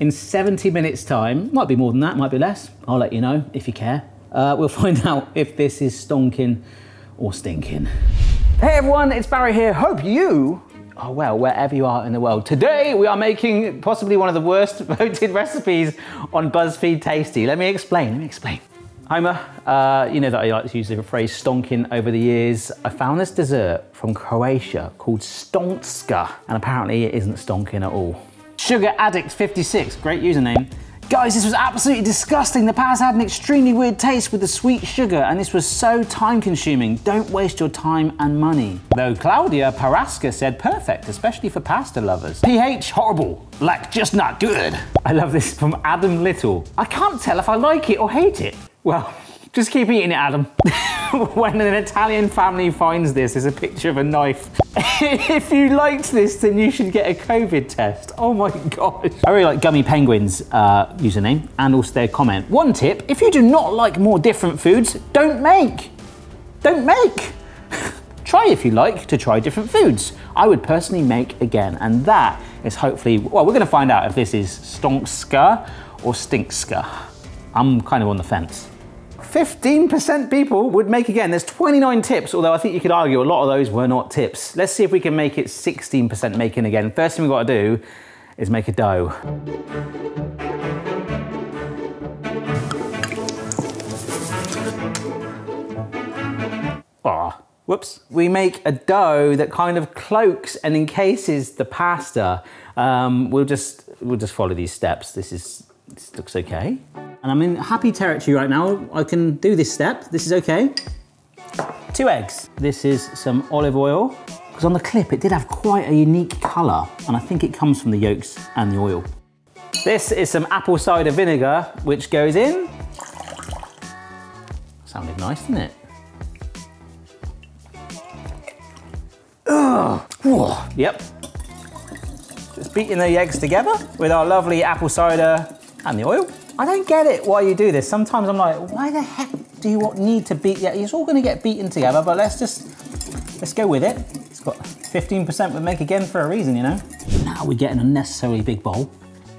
In 70 minutes time, might be more than that, might be less. I'll let you know if you care. Uh, we'll find out if this is stonking or stinking. Hey everyone, it's Barry here. Hope you are well wherever you are in the world. Today we are making possibly one of the worst voted recipes on BuzzFeed Tasty. Let me explain, let me explain. Homer, uh, you know that I like to use the phrase stonking over the years. I found this dessert from Croatia called Stonska, and apparently it isn't stonking at all. Sugar Addict 56, great username. Guys, this was absolutely disgusting. The pasta had an extremely weird taste with the sweet sugar, and this was so time consuming. Don't waste your time and money. Though Claudia Paraska said perfect, especially for pasta lovers. pH, horrible. Like, just not good. I love this from Adam Little. I can't tell if I like it or hate it. Well, just keep eating it, Adam. when an Italian family finds this, there's a picture of a knife. if you liked this, then you should get a COVID test. Oh my gosh. I really like Gummy Penguins uh, username and also their comment. One tip, if you do not like more different foods, don't make. Don't make. try if you like to try different foods. I would personally make again, and that is hopefully, well, we're gonna find out if this is stonkska or stinkska. I'm kind of on the fence. 15% people would make again. There's 29 tips, although I think you could argue a lot of those were not tips. Let's see if we can make it 16% making again. First thing we've got to do is make a dough. Ah, oh, whoops. We make a dough that kind of cloaks and encases the pasta. Um, we'll just we'll just follow these steps. This is this looks okay. And I'm in happy territory right now. I can do this step. This is okay. Two eggs. This is some olive oil. Because on the clip, it did have quite a unique color. And I think it comes from the yolks and the oil. This is some apple cider vinegar, which goes in. Sounded nice, didn't it? Ugh. Yep. Just beating the eggs together with our lovely apple cider and the oil. I don't get it why you do this. Sometimes I'm like, why the heck do you need to beat? Yeah, it's all going to get beaten together, but let's just let's go with it. It's got 15% would make again for a reason, you know. Now we get an unnecessarily big bowl.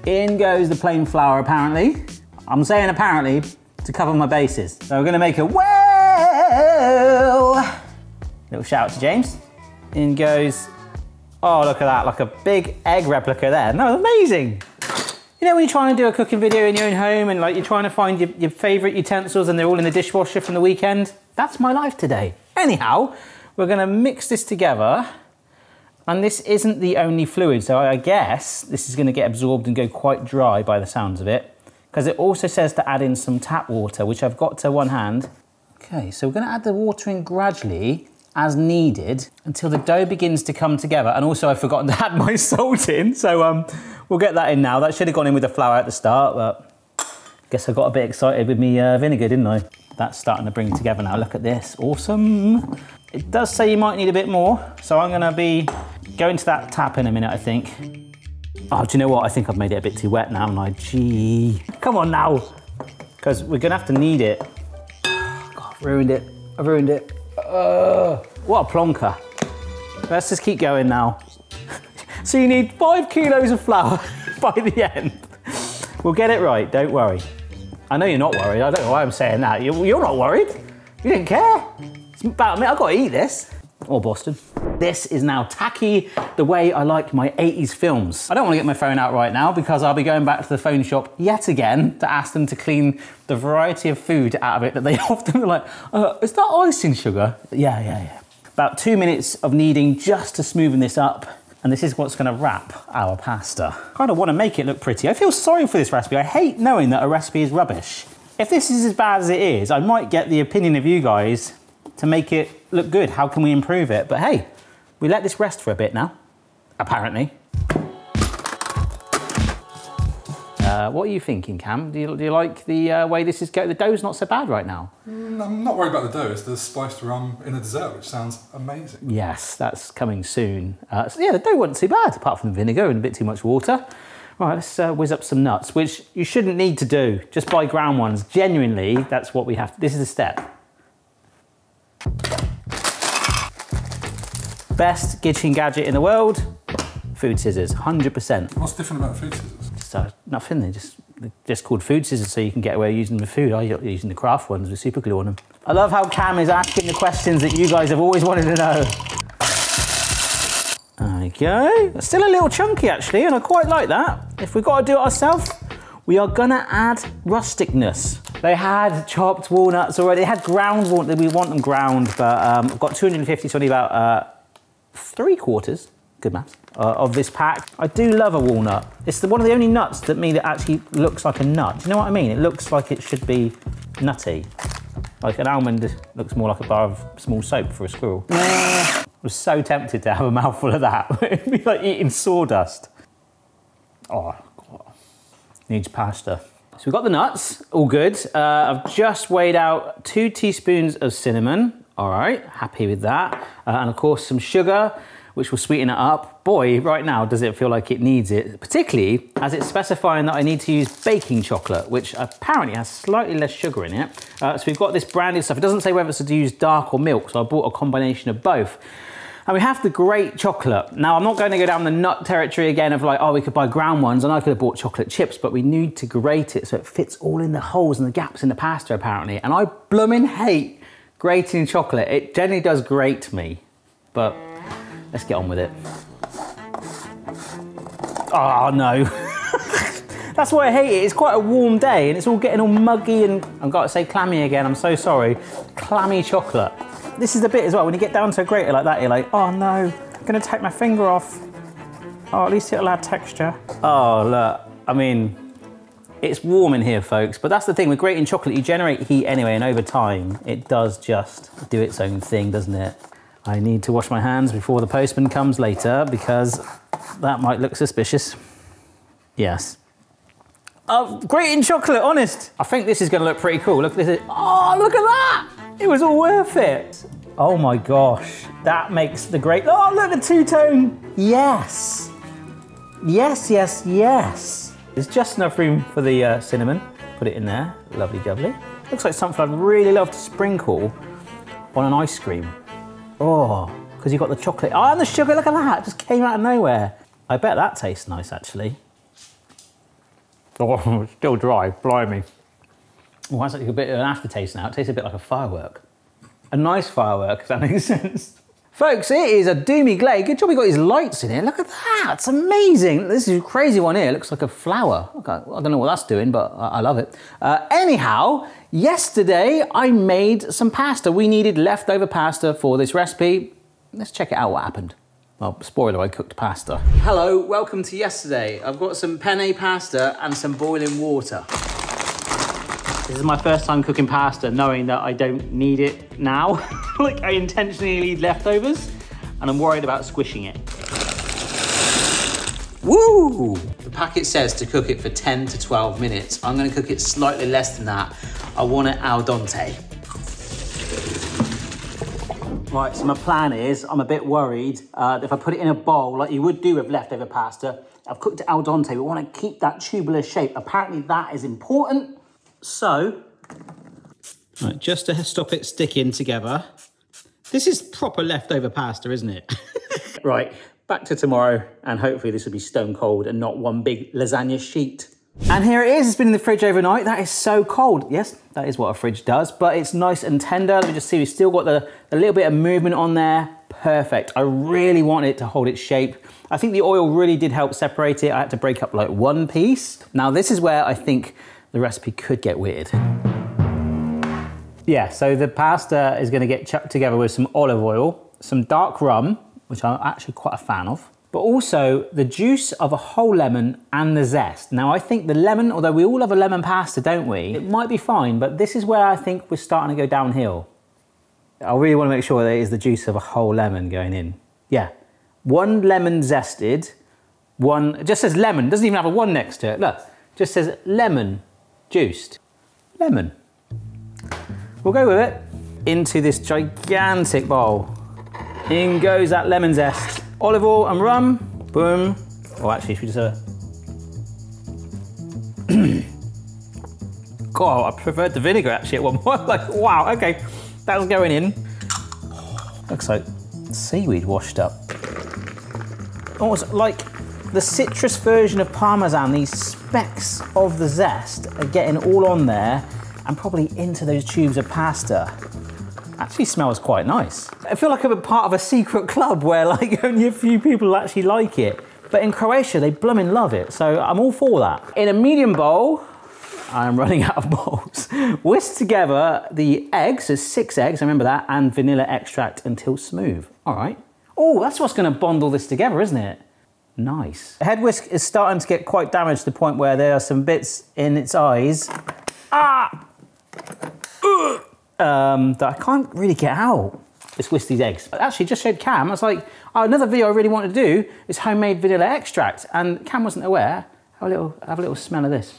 In goes the plain flour, apparently. I'm saying apparently to cover my bases. So we're going to make a well. Little shout out to James. In goes. Oh, look at that! Like a big egg replica there. No, amazing. You know when you're trying to do a cooking video in your own home and like you're trying to find your, your favourite utensils and they're all in the dishwasher from the weekend? That's my life today. Anyhow, we're gonna mix this together and this isn't the only fluid, so I guess this is gonna get absorbed and go quite dry by the sounds of it because it also says to add in some tap water, which I've got to one hand. Okay, so we're gonna add the water in gradually as needed until the dough begins to come together. And also I've forgotten to add my salt in, so um, we'll get that in now. That should have gone in with the flour at the start, but I guess I got a bit excited with me uh, vinegar, didn't I? That's starting to bring together now. Look at this, awesome. It does say you might need a bit more, so I'm gonna be going to that tap in a minute, I think. Oh, do you know what? I think I've made it a bit too wet now, and I, gee. Come on now, because we're gonna have to knead it. God, ruined it, I've ruined it. Uh, what a plonker. Let's just keep going now. So you need five kilos of flour by the end. We'll get it right, don't worry. I know you're not worried. I don't know why I'm saying that. You're, not worried. You didn't care. It's about me. I've got to eat this. Or Boston. This is now tacky the way I like my 80s films. I don't want to get my phone out right now because I'll be going back to the phone shop yet again to ask them to clean the variety of food out of it that they often are like, uh, is that icing sugar? Yeah, yeah, yeah. About two minutes of kneading just to smoothen this up. And this is what's gonna wrap our pasta. Kind of wanna make it look pretty. I feel sorry for this recipe. I hate knowing that a recipe is rubbish. If this is as bad as it is, I might get the opinion of you guys to make it look good. How can we improve it? But hey, we let this rest for a bit now, apparently. Uh, what are you thinking, Cam? Do you, do you like the uh, way this is going? The dough's not so bad right now. Mm, I'm not worried about the dough. It's the spiced rum in the dessert, which sounds amazing. Yes, that's coming soon. Uh, so yeah, the dough wasn't too bad, apart from the vinegar and a bit too much water. Right, let's uh, whiz up some nuts, which you shouldn't need to do. Just buy ground ones. Genuinely, that's what we have. To, this is a step. Best kitchen gadget in the world, food scissors, 100%. What's different about food scissors? Nothing, they're just, they're just called food scissors so you can get away using the food. I using the craft ones with super glue on them. I love how Cam is asking the questions that you guys have always wanted to know. There we go. Still a little chunky actually, and I quite like that. If we've got to do it ourselves, we are gonna add rusticness. They had chopped walnuts already. They had ground walnuts. We want them ground, but um, I've got 250, so only about uh, three quarters, good maths, uh, of this pack. I do love a walnut. It's the, one of the only nuts that me that actually looks like a nut. Do you know what I mean? It looks like it should be nutty. Like an almond looks more like a bar of small soap for a squirrel. I was so tempted to have a mouthful of that. It'd be like eating sawdust. Oh, God. Needs pasta. So we've got the nuts, all good. Uh, I've just weighed out two teaspoons of cinnamon. All right, happy with that. Uh, and of course some sugar, which will sweeten it up. Boy, right now does it feel like it needs it, particularly as it's specifying that I need to use baking chocolate, which apparently has slightly less sugar in it. Uh, so we've got this branded stuff. It doesn't say whether it's to use dark or milk, so I bought a combination of both. And we have the great chocolate. Now, I'm not going to go down the nut territory again of like, oh, we could buy ground ones, and I could have bought chocolate chips, but we need to grate it so it fits all in the holes and the gaps in the pasta, apparently. And I blooming hate grating chocolate. It generally does grate me, but let's get on with it. Oh, no. That's why I hate it. It's quite a warm day and it's all getting all muggy and I've got to say clammy again. I'm so sorry. Clammy chocolate. This is the bit as well. When you get down to a grater like that, you're like, oh no, I'm gonna take my finger off. Oh, at least it'll add texture. Oh, look. I mean, it's warm in here, folks, but that's the thing. With grating chocolate, you generate heat anyway, and over time, it does just do its own thing, doesn't it? I need to wash my hands before the postman comes later because that might look suspicious. Yes. Oh, grating chocolate, honest. I think this is gonna look pretty cool. Look at this. Oh, look at that. It was all worth it. Oh my gosh, that makes the great, oh look, at the two-tone. Yes. Yes, yes, yes. There's just enough room for the uh, cinnamon. Put it in there, lovely jubbly. Looks like something I'd really love to sprinkle on an ice cream. Oh, because you've got the chocolate. Oh, and the sugar, look at that, it just came out of nowhere. I bet that tastes nice, actually. Oh, still dry, blimey. Oh, that's like a bit of an aftertaste now. It tastes a bit like a firework. A nice firework, if that makes sense. Folks, it is a doomy glade. Good job he got his lights in here. Look at that, it's amazing. This is a crazy one here. It looks like a flower. Okay, I don't know what that's doing, but I, I love it. Uh, anyhow, yesterday I made some pasta. We needed leftover pasta for this recipe. Let's check it out what happened. Well, spoiler, I cooked pasta. Hello, welcome to yesterday. I've got some penne pasta and some boiling water. This is my first time cooking pasta knowing that I don't need it now. like I intentionally leave leftovers and I'm worried about squishing it. Woo! The packet says to cook it for 10 to 12 minutes. I'm gonna cook it slightly less than that. I want it al dente. Right, so my plan is, I'm a bit worried uh, if I put it in a bowl like you would do with leftover pasta, I've cooked it al dente, we wanna keep that tubular shape. Apparently that is important. So, right, just to stop it sticking together, this is proper leftover pasta, isn't it? right, back to tomorrow, and hopefully this will be stone cold and not one big lasagna sheet. And here it is, it's been in the fridge overnight. That is so cold. Yes, that is what a fridge does, but it's nice and tender. Let me just see, we've still got the, a little bit of movement on there. Perfect. I really want it to hold its shape. I think the oil really did help separate it. I had to break up like one piece. Now this is where I think the recipe could get weird. Yeah, so the pasta is gonna get chucked together with some olive oil, some dark rum, which I'm actually quite a fan of, but also the juice of a whole lemon and the zest. Now I think the lemon, although we all love a lemon pasta, don't we? It might be fine, but this is where I think we're starting to go downhill. I really wanna make sure that it is the juice of a whole lemon going in. Yeah, one lemon zested, one, just says lemon, doesn't even have a one next to it. Look, just says lemon juiced. Lemon. We'll go with it into this gigantic bowl. In goes that lemon zest. Olive oil and rum, boom. Oh, actually, should we just, uh... God, I preferred the vinegar actually at one point. like, wow, okay, that's going in. Looks like seaweed washed up. Almost like the citrus version of Parmesan, these specks of the zest are getting all on there and probably into those tubes of pasta. Actually smells quite nice. I feel like I'm a part of a secret club where like only a few people actually like it. But in Croatia, they blooming love it. So I'm all for that. In a medium bowl, I'm running out of bowls. Whisk together the eggs, there's six eggs, I remember that, and vanilla extract until smooth. All right. Oh, that's what's gonna bond all this together, isn't it? Nice. The head whisk is starting to get quite damaged to the point where there are some bits in its eyes. Ah! Um, that I can't really get out. Let's whisk these eggs. I actually just showed Cam, I was like, oh, another video I really want to do is homemade vanilla extract. And Cam wasn't aware. Have a little, have a little smell of this.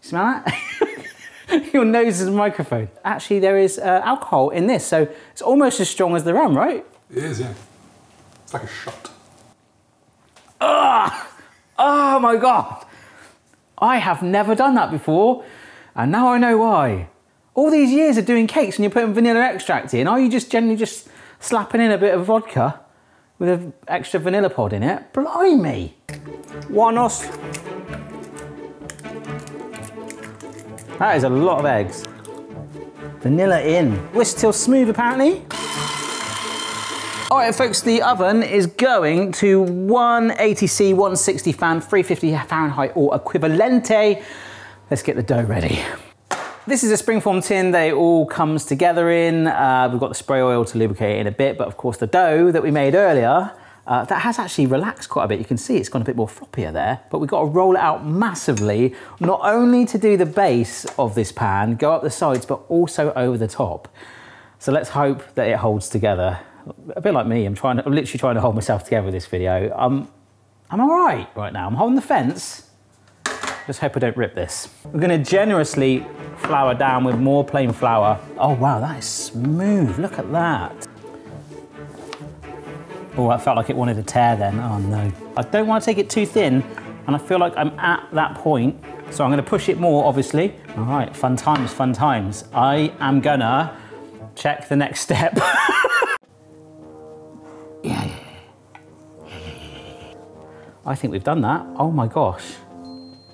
Smell that? Your nose is a microphone. Actually, there is uh, alcohol in this, so it's almost as strong as the rum, right? It is, yeah. It's like a shot. Oh my God. I have never done that before, and now I know why. All these years of doing cakes and you're putting vanilla extract in, are you just generally just slapping in a bit of vodka with an extra vanilla pod in it? Blimey. One-os. That is a lot of eggs. Vanilla in. Whisk till smooth apparently. All right, folks, the oven is going to 180C, 160 fan, 350 Fahrenheit or equivalente. Let's get the dough ready. This is a springform tin that it all comes together in. Uh, we've got the spray oil to lubricate it in a bit, but of course the dough that we made earlier, uh, that has actually relaxed quite a bit. You can see it's gone a bit more floppier there, but we've got to roll it out massively, not only to do the base of this pan, go up the sides, but also over the top. So let's hope that it holds together. A bit like me, I'm trying to, I'm literally trying to hold myself together with this video. Um, I'm all right right now. I'm holding the fence. Just hope I don't rip this. We're gonna generously flour down with more plain flour. Oh wow, that is smooth, look at that. Oh, I felt like it wanted to tear then. Oh no. I don't want to take it too thin, and I feel like I'm at that point. So I'm gonna push it more, obviously. All right, fun times, fun times. I am gonna check the next step. I think we've done that. Oh my gosh.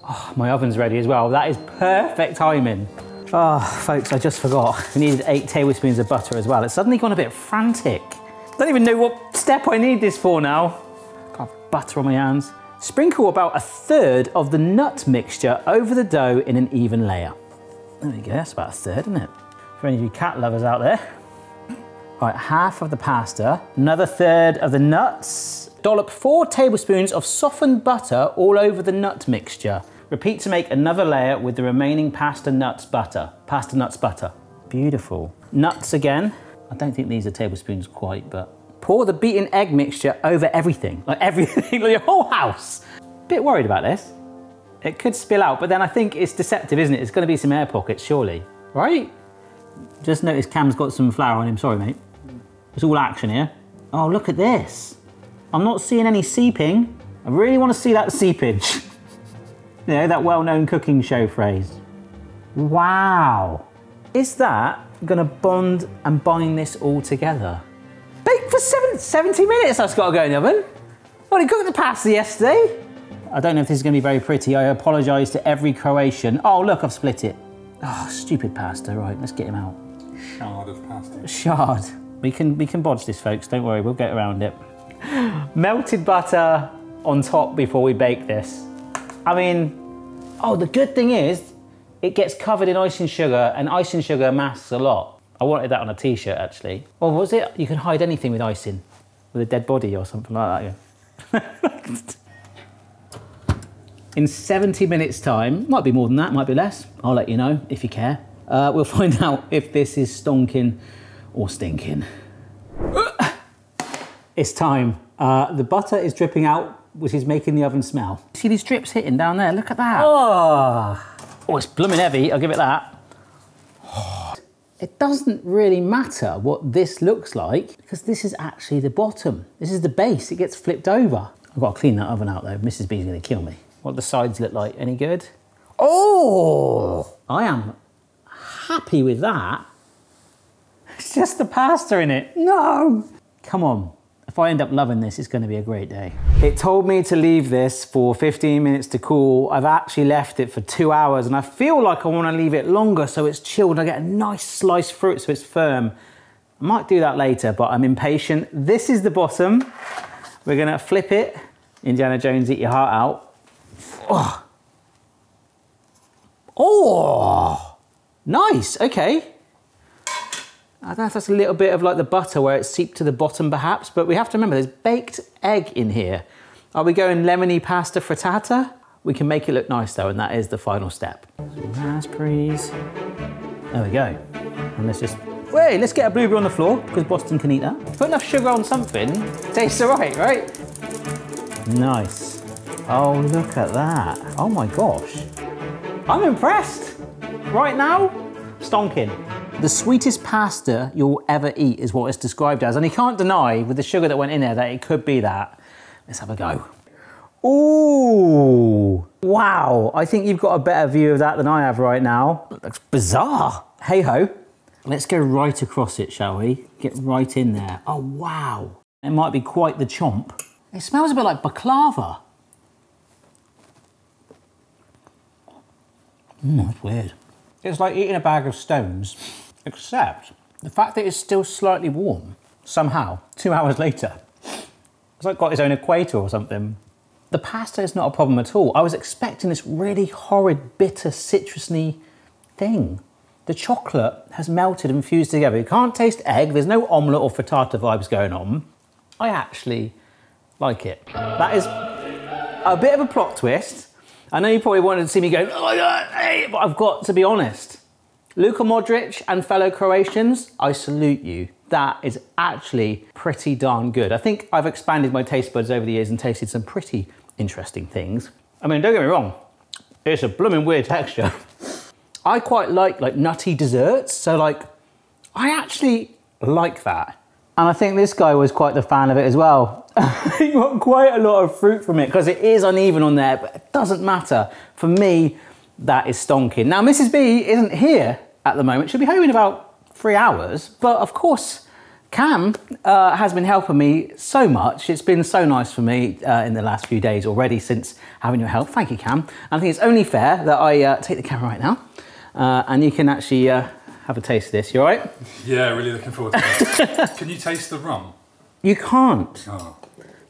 Oh, my oven's ready as well. That is perfect timing. Oh, folks, I just forgot. We needed eight tablespoons of butter as well. It's suddenly gone a bit frantic. I don't even know what step I need this for now. Got butter on my hands. Sprinkle about a third of the nut mixture over the dough in an even layer. There we go, that's about a third, isn't it? For any of you cat lovers out there. Right, half of the pasta, another third of the nuts. Dollop four tablespoons of softened butter all over the nut mixture. Repeat to make another layer with the remaining pasta nuts butter. Pasta nuts butter. Beautiful. Nuts again. I don't think these are tablespoons quite, but pour the beaten egg mixture over everything. Like everything, like your whole house. Bit worried about this. It could spill out, but then I think it's deceptive, isn't it? It's gonna be some air pockets, surely. Right? Just noticed Cam's got some flour on him. Sorry, mate. It's all action here. Oh, look at this. I'm not seeing any seeping. I really want to see that seepage. you know, that well-known cooking show phrase. Wow. Is that gonna bond and bind this all together? Bake for seven, 70 minutes that's got to go in the oven. Well, he cooked the pasta yesterday. I don't know if this is gonna be very pretty. I apologize to every Croatian. Oh, look, I've split it. Oh, stupid pasta. Right, let's get him out. Shard of pasta. Shard. We can we can bodge this, folks. Don't worry, we'll get around it. Melted butter on top before we bake this. I mean, oh, the good thing is it gets covered in icing sugar, and icing sugar masks a lot. I wanted that on a t-shirt actually. Or was it? You can hide anything with icing, with a dead body or something like that. In 70 minutes time, might be more than that, might be less. I'll let you know if you care. Uh, we'll find out if this is stonking or stinking. It's time. Uh, the butter is dripping out, which is making the oven smell. See these drips hitting down there? Look at that. Oh, oh it's blooming heavy. I'll give it that. It doesn't really matter what this looks like because this is actually the bottom. This is the base. It gets flipped over. I've got to clean that oven out though. Mrs. B's going to kill me. What the sides look like? Any good? Oh, I am happy with that. It's just the pasta in it. No. Come on. If I end up loving this, it's going to be a great day. It told me to leave this for 15 minutes to cool. I've actually left it for two hours and I feel like I want to leave it longer so it's chilled I get a nice sliced fruit so it's firm. I might do that later, but I'm impatient. This is the bottom. We're going to flip it. Indiana Jones, eat your heart out. Oh, oh nice. Okay. I don't know if that's a little bit of like the butter where it seeped to the bottom perhaps, but we have to remember there's baked egg in here. Are we going lemony pasta frittata? We can make it look nice though, and that is the final step. Some raspberries. There we go. And let's just, wait, let's get a blueberry on the floor because Boston can eat that. Put enough sugar on something, tastes all right, right? Nice. Oh, look at that. Oh my gosh. I'm impressed. Right now, stonking. The sweetest pasta you'll ever eat is what it's described as. And you can't deny, with the sugar that went in there, that it could be that. Let's have a go. Ooh, wow. I think you've got a better view of that than I have right now. It looks bizarre. Hey ho. Let's go right across it, shall we? Get right in there. Oh, wow. It might be quite the chomp. It smells a bit like baklava. Mm, that's weird. It's like eating a bag of stones Except the fact that it's still slightly warm, somehow, two hours later. It's like got its own equator or something. The pasta is not a problem at all. I was expecting this really horrid, bitter, citrusy thing. The chocolate has melted and fused together. You can't taste egg, there's no omelette or frittata vibes going on. I actually like it. That is a bit of a plot twist. I know you probably wanted to see me go, oh, but I've got to be honest. Luka Modric and fellow Croatians, I salute you. That is actually pretty darn good. I think I've expanded my taste buds over the years and tasted some pretty interesting things. I mean, don't get me wrong, it's a blooming weird texture. I quite like like nutty desserts, so like, I actually like that. And I think this guy was quite the fan of it as well. he got quite a lot of fruit from it because it is uneven on there, but it doesn't matter. For me, that is stonking. Now, Mrs. B isn't here at the moment. She'll be home in about three hours. But of course, Cam uh, has been helping me so much. It's been so nice for me uh, in the last few days already since having your help. Thank you, Cam. And I think it's only fair that I uh, take the camera right now uh, and you can actually uh, have a taste of this. You all right? Yeah, really looking forward to it. can you taste the rum? You can't. Oh.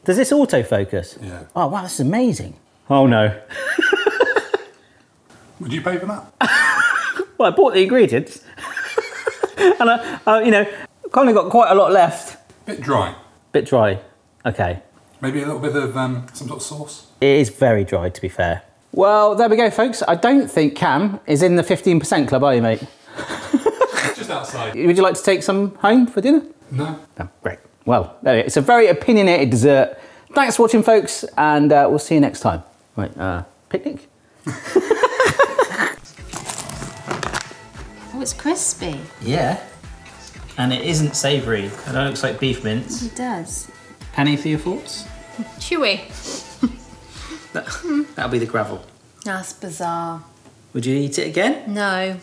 Does this autofocus? Yeah. Oh, wow, this is amazing. Oh, no. Would you pay for that? well, I bought the ingredients. and, I, uh, you know, kind of got quite a lot left. Bit dry. Bit dry. Okay. Maybe a little bit of um, some sort of sauce? It is very dry, to be fair. Well, there we go, folks. I don't think Cam is in the 15% club, are you, mate? Just outside. Would you like to take some home for dinner? No. No, great. Well, there we go. It's a very opinionated dessert. Thanks for watching, folks, and uh, we'll see you next time. Right, uh, picnic? Oh, it's crispy. Yeah. And it isn't savoury. And it looks like beef mince. It does. Penny for your thoughts? Chewy. That, that'll be the gravel. That's bizarre. Would you eat it again? No.